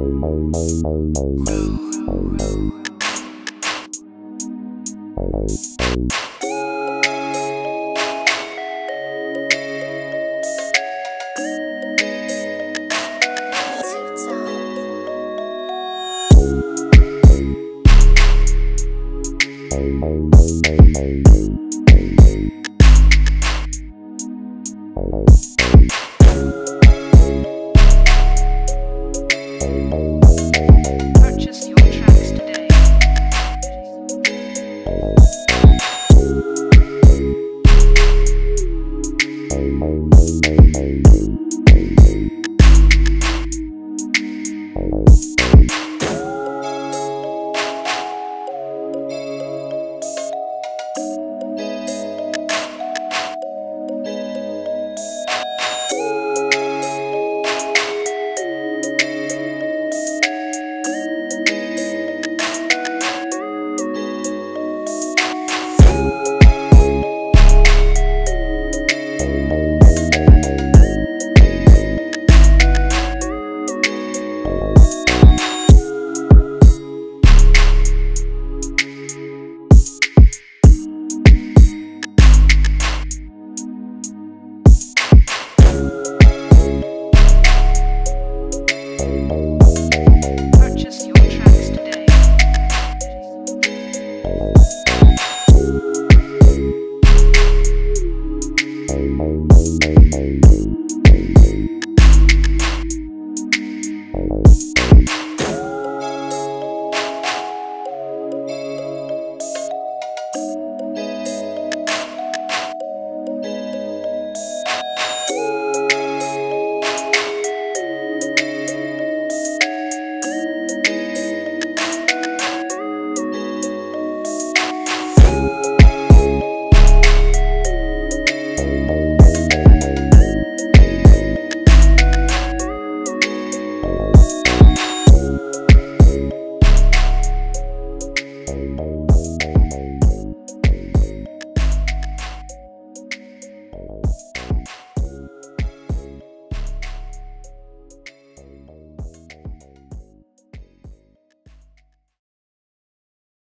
Bye.